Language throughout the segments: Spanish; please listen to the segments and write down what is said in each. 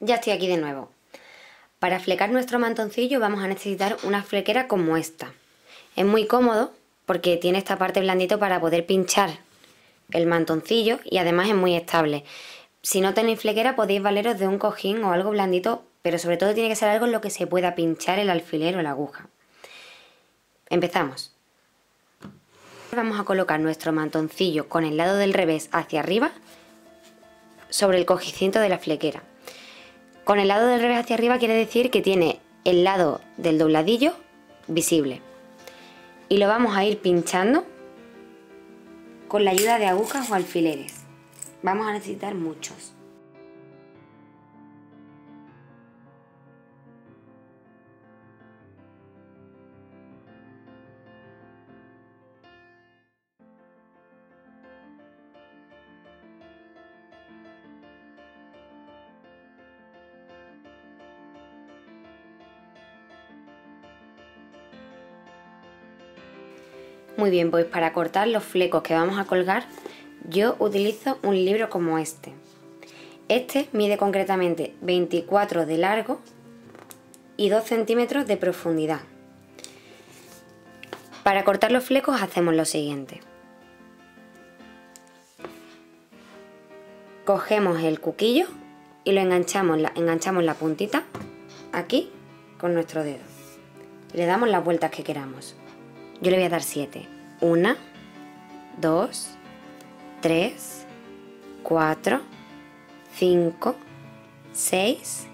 Ya estoy aquí de nuevo. Para flecar nuestro mantoncillo vamos a necesitar una flequera como esta. Es muy cómodo porque tiene esta parte blandito para poder pinchar el mantoncillo y además es muy estable. Si no tenéis flequera podéis valeros de un cojín o algo blandito, pero sobre todo tiene que ser algo en lo que se pueda pinchar el alfiler o la aguja. Empezamos. Vamos a colocar nuestro mantoncillo con el lado del revés hacia arriba sobre el cojicito de la flequera. Con el lado del revés hacia arriba quiere decir que tiene el lado del dobladillo visible. Y lo vamos a ir pinchando con la ayuda de agujas o alfileres. Vamos a necesitar muchos. Muy bien, pues para cortar los flecos que vamos a colgar, yo utilizo un libro como este. Este mide concretamente 24 de largo y 2 centímetros de profundidad. Para cortar los flecos hacemos lo siguiente. Cogemos el cuquillo y lo enganchamos, enganchamos la puntita aquí con nuestro dedo. Le damos las vueltas que queramos. Yo le voy a dar 7. 1, 2, 3, 4, 5, 6,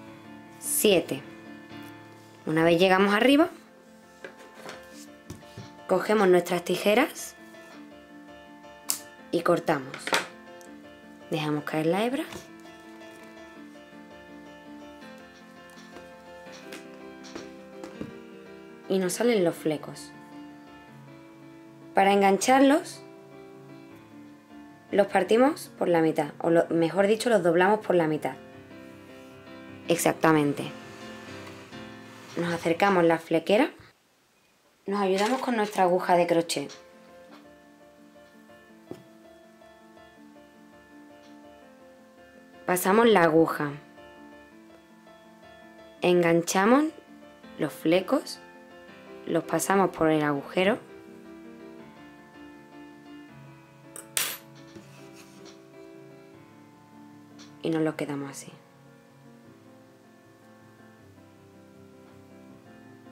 7. Una vez llegamos arriba, cogemos nuestras tijeras y cortamos. Dejamos caer la hebra. Y nos salen los flecos. Para engancharlos, los partimos por la mitad, o mejor dicho, los doblamos por la mitad. Exactamente. Nos acercamos la flequera, nos ayudamos con nuestra aguja de crochet. Pasamos la aguja, enganchamos los flecos, los pasamos por el agujero y nos lo quedamos así.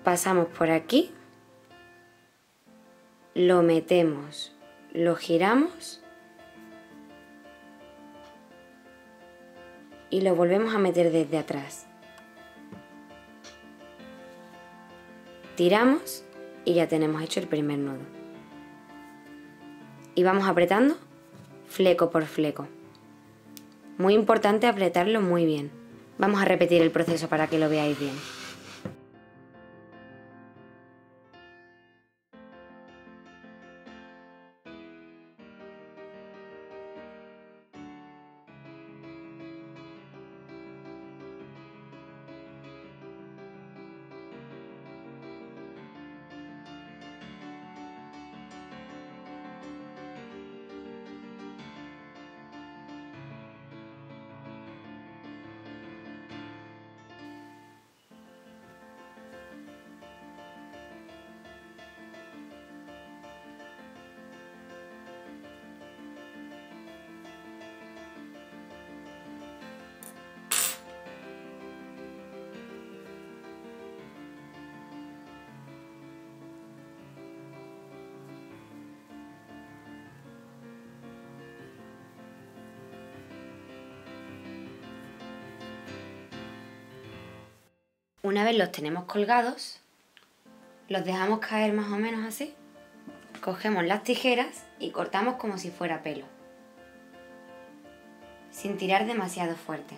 Pasamos por aquí, lo metemos, lo giramos y lo volvemos a meter desde atrás. Tiramos y ya tenemos hecho el primer nudo. Y vamos apretando fleco por fleco. Muy importante apretarlo muy bien. Vamos a repetir el proceso para que lo veáis bien. Una vez los tenemos colgados, los dejamos caer más o menos así. Cogemos las tijeras y cortamos como si fuera pelo, sin tirar demasiado fuerte.